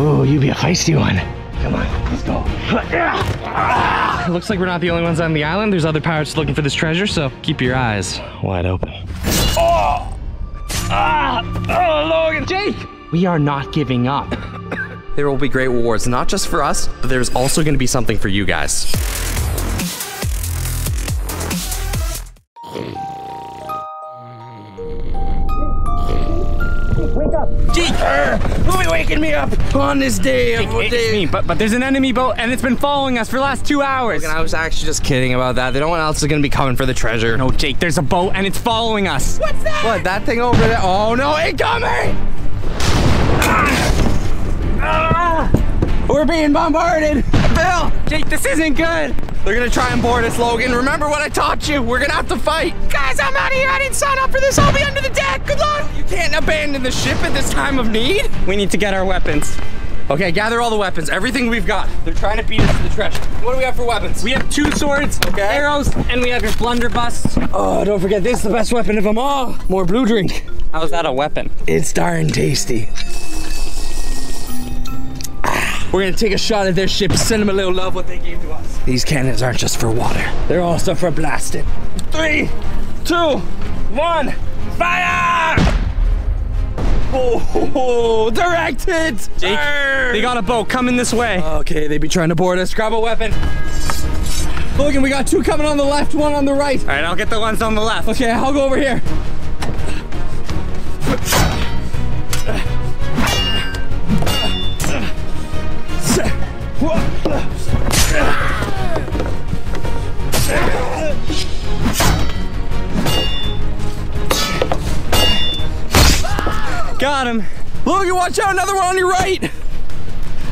Oh, you be a feisty one. Come on, let's go. It looks like we're not the only ones on the island. There's other pirates looking for this treasure, so keep your eyes wide open. Oh! Ah! Oh, Logan! Jake! We are not giving up. there will be great rewards, not just for us, but there's also going to be something for you guys. Jake, who be waking me up on this day of It's me, but, but there's an enemy boat and it's been following us for the last two hours. And I was actually just kidding about that. No one else is gonna be coming for the treasure. No, Jake, there's a boat and it's following us. What's that? What, that thing over there? Oh no, incoming! Ah! We're being bombarded! Bill! Jake, this isn't good. They're gonna try and board us, Logan. Remember what I taught you. We're gonna have to fight. Guys, I'm out of here. I didn't sign up for this. I'll be under the deck. Good luck. You can't abandon the ship at this time of need. We need to get our weapons. Okay, gather all the weapons, everything we've got. They're trying to beat us to the treasure. What do we have for weapons? We have two swords, Okay. arrows, and we have your blunderbuss. Oh, don't forget this is the best weapon of them all. More blue drink. How's that a weapon? It's darn tasty. We're gonna take a shot at their ship, send them a little love what they gave to us. These cannons aren't just for water. They're also for blasting. Three, two, one, fire! Oh, directed! Jake, they got a boat coming this way. Okay, they be trying to board us. Grab a weapon. Logan, we got two coming on the left, one on the right. All right, I'll get the ones on the left. Okay, I'll go over here. Got him. Logan, watch out, another one on your right.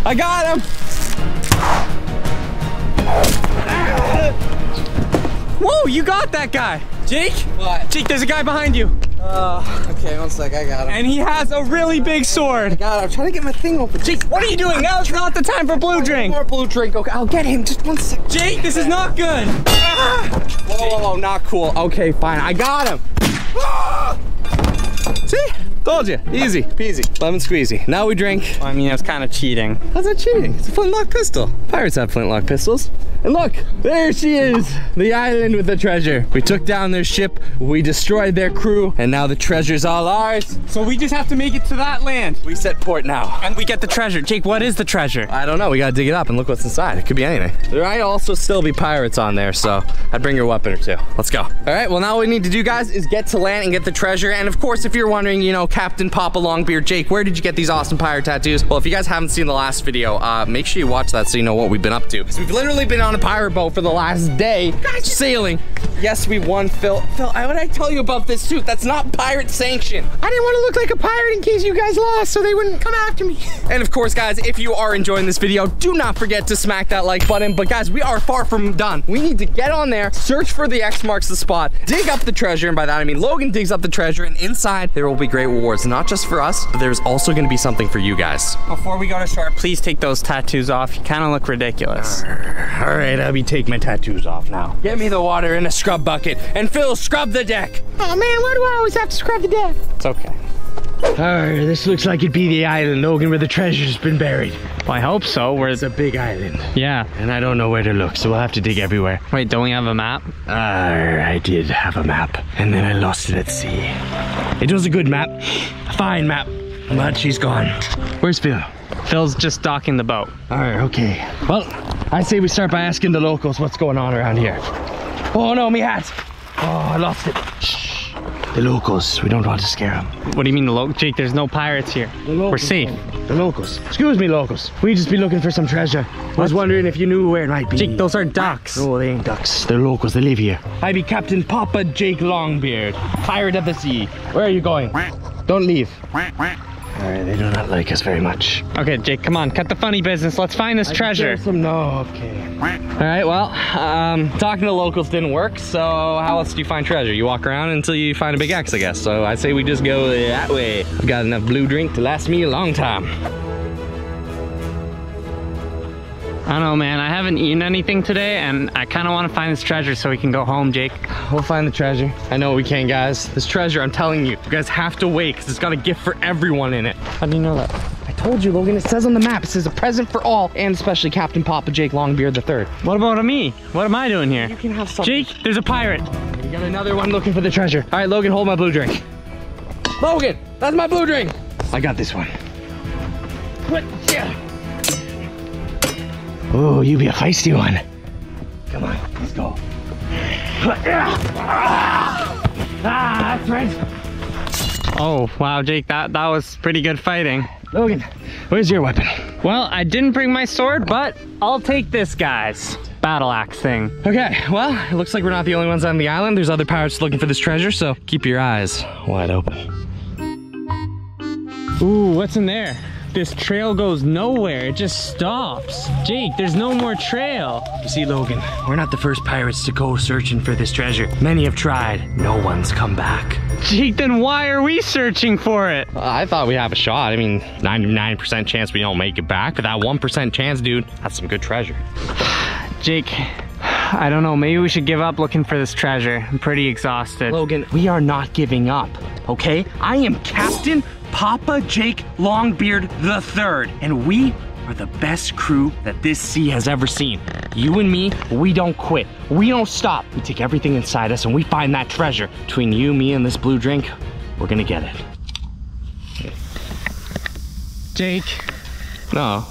I got him. Whoa, you got that guy. Jake? What? Jake, there's a guy behind you. Uh, okay, one sec, I got him. And he has a really big sword. God, I'm trying to get my thing open. Jake, what are you doing? Now's not the time for blue drink. More blue drink. Okay, I'll get him. Just one sec. Jake, this is not good. Whoa, whoa, whoa, not cool. Okay, fine. I got him. See? Told you. Easy peasy. Lemon squeezy. Now we drink. I mean, it was kind of cheating. How's that cheating? It's a flintlock pistol. Pirates have flintlock pistols. And look, there she is, the island with the treasure. We took down their ship, we destroyed their crew, and now the treasure's all ours. So we just have to make it to that land. We set port now. And we get the treasure. Jake, what is the treasure? I don't know, we gotta dig it up and look what's inside. It could be anything. There might also still be pirates on there, so I'd bring your weapon or two. Let's go. All right, well now what we need to do, guys, is get to land and get the treasure. And of course, if you're wondering, you know, Captain Papa Longbeard, Jake, where did you get these awesome pirate tattoos? Well, if you guys haven't seen the last video, uh, make sure you watch that so you know what we've been up to. 'Cause we've literally been on a pirate boat for the last day, sailing. Yes, we won, Phil. Phil, I, what did I tell you about this suit? That's not pirate sanctioned. I didn't want to look like a pirate in case you guys lost so they wouldn't come after me. And of course, guys, if you are enjoying this video, do not forget to smack that like button. But guys, we are far from done. We need to get on there, search for the X marks the spot, dig up the treasure. And by that, I mean Logan digs up the treasure. And inside, there will be great rewards, not just for us, but there's also going to be something for you guys. Before we go to shore, please take those tattoos off. You kind of look ridiculous. All right, I'll be taking my tattoos off now. Get me the water in a scrub bucket. And Phil, scrub the deck. Oh man, why do I always have to scrub the deck? It's okay. Alright, this looks like it'd be the island, Logan, where the treasure's been buried. Well, I hope so. Where's It's a big island, Yeah. and I don't know where to look, so we'll have to dig everywhere. Wait, don't we have a map? Uh, I did have a map, and then I lost it at sea. It was a good map, a fine map, but she's gone. Where's Phil? Phil's just docking the boat. Alright, okay. Well, I say we start by asking the locals what's going on around here. Oh no, me hat! Oh, I lost it. Shh. The locals, we don't want to scare them. What do you mean, the lo- Jake? There's no pirates here. We're safe. The locals. Excuse me, locals. We just be looking for some treasure. I was wondering if you knew where it might be. Jake, those are ducks. No, they ain't ducks. They're locals. They live here. I be Captain Papa Jake Longbeard, pirate of the sea. Where are you going? Don't leave. Alright, they do not like us very much. Okay, Jake, come on, cut the funny business. Let's find this treasure. Some no, okay. All right, well, um, talking to locals didn't work, so how else do you find treasure? You walk around until you find a big X, I guess. So I say we just go that way. I've got enough blue drink to last me a long time. I don't know, man. I haven't eaten anything today, and I kind of want to find this treasure so we can go home, Jake. We'll find the treasure. I know we can, guys. This treasure, I'm telling you, you guys have to wait because it's got a gift for everyone in it. How do you know that? I told you, Logan. It says on the map. It says a present for all, and especially Captain Papa Jake Longbeard III. What about me? What am I doing here? You can have some. Jake, there's a pirate. You got another one looking for the treasure. All right, Logan, hold my blue drink. Logan, that's my blue drink. I got this one. What? Yeah. Oh, you be a feisty one. Come on, let's go. Ah, that's right. Oh, wow, Jake, that, that was pretty good fighting. Logan, where's your weapon? Well, I didn't bring my sword, but I'll take this guy's battle axe thing. Okay, well, it looks like we're not the only ones on the island. There's other pirates looking for this treasure, so keep your eyes wide open. Ooh, what's in there? This trail goes nowhere. It just stops. Jake, there's no more trail. You see, Logan, we're not the first pirates to go searching for this treasure. Many have tried. No one's come back. Jake, then why are we searching for it? I thought we have a shot. I mean, 99% chance we don't make it back, but that 1% chance, dude, that's some good treasure. Jake, I don't know. Maybe we should give up looking for this treasure. I'm pretty exhausted. Logan, we are not giving up, okay? I am Captain Papa Jake Longbeard III, and we are the best crew that this sea has ever seen. You and me, we don't quit. We don't stop. We take everything inside us and we find that treasure. Between you, me, and this blue drink, we're gonna get it. Jake, No.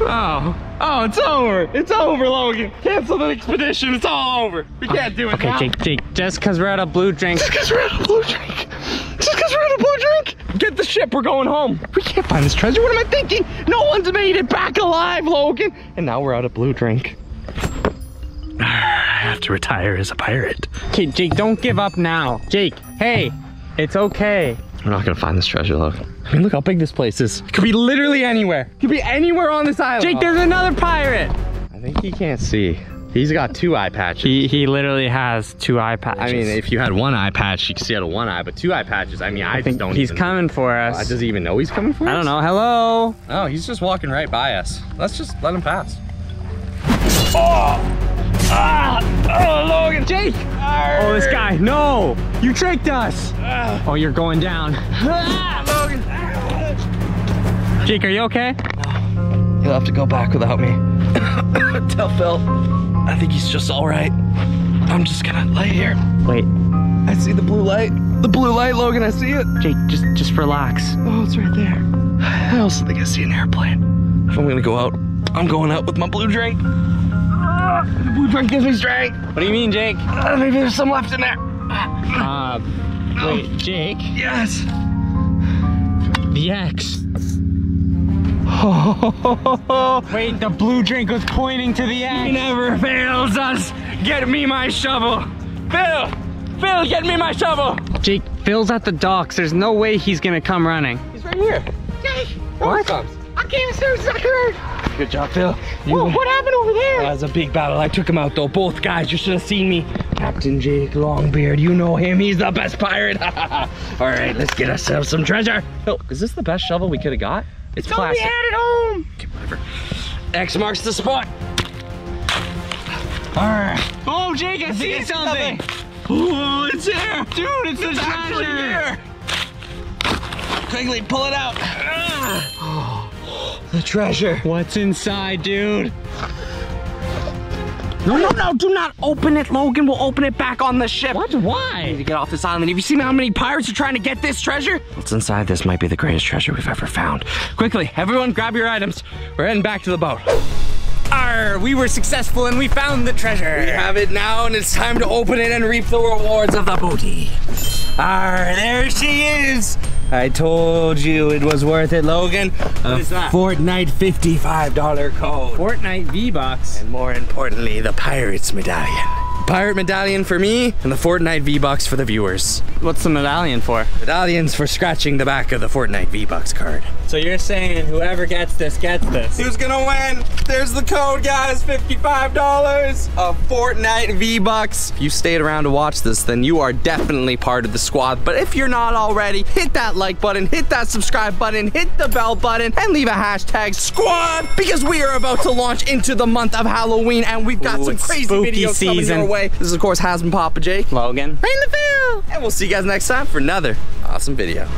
Oh. Oh, it's over. It's over, Logan. Cancel the expedition. It's all over. We can't do it Okay, now. Jake, Jake, just because we're out of blue drink. Just because we're out of blue drink. Just because we're out of blue drink. Get the ship. We're going home. We can't find this treasure. What am I thinking? No one's made it back alive, Logan. And now we're out of blue drink. I have to retire as a pirate. Okay, Jake, don't give up now. Jake, hey, it's okay. We're not gonna find this treasure, Logan. I mean, look how big this place is. It could be literally anywhere. It could be anywhere on this island. Jake, there's another pirate. I think he can't see. He's got two eye patches. He he literally has two eye patches. I mean, if you had one eye patch, you could see out of one eye, but two eye patches, I mean, I, I think just don't he's even coming for Uh, us. does he even know he's coming for us? I don't know. Hello. Oh, he's just walking right by us. Let's just let him pass. Oh, Ah, oh, Logan, Jake. Oh, this guy. No, you tricked us. Ah. Oh, you're going down. Ah, Logan. Jake, are you okay? No. He'll have to go back without me. Tell Phil, I think he's just all right. I'm just gonna lay here. Wait, I see the blue light. The blue light, Logan, I see it. Jake, just just relax. Oh, it's right there. I also think I see an airplane. If I'm gonna go out, I'm going out with my blue drink. The blue drink gives me strength. What do you mean, Jake? Uh, maybe there's some left in there. Uh, wait, Jake. Yes. The X. Wait, the blue drink was pointing to the X. He never fails us. Get me my shovel. Phil! Phil, get me my shovel! Jake, Phil's at the docks. There's no way he's gonna come running. He's right here. Jake, what? Comes. I see exactly right. Good job, Phil. Whoa, what happened over there? That was a big battle. I took him out though. Both guys, you should have seen me. Captain Jake Longbeard, you know him. He's the best pirate. All right, let's get ourselves some treasure. Phil, is this the best shovel we could have got? It's plastic. had it home. Okay, whatever. X marks the spot. All right. Oh, Jake, I see it's something. Oh, it's here. Dude, it's the treasure. here. Quickly, pull it out. Ah. The treasure. What's inside, dude? No, no, no, do not open it, Logan. We'll open it back on the ship. What? We need Why? to get off this island. Have you seen how many pirates are trying to get this treasure? What's inside this might be the greatest treasure we've ever found. Quickly, everyone grab your items. We're heading back to the boat. Arr, we were successful and we found the treasure. We have it now, and it's time to open it and reap the rewards of the booty. Ah, there she is. I told you it was worth it, Logan. A is that? Fortnite $55 code. Fortnite V-Bucks. And more importantly, the Pirates Medallion. Pirate Medallion for me, and the Fortnite V-Bucks for the viewers. What's the medallion for? Medallions for scratching the back of the Fortnite V-Bucks card. So you're saying whoever gets this gets this? Who's gonna win? There's the code, guys. $55 of Fortnite V-Bucks. If you stayed around to watch this, then you are definitely part of the squad. But if you're not already, hit that like button, hit that subscribe button, hit the bell button, and leave a hashtag squad because we are about to launch into the month of Halloween and we've got Ooh, some crazy spooky videos coming season. your way. This is, of course, Hasm Papa Jake. Logan. Rain the Phil! And we'll see you guys next time for another awesome video.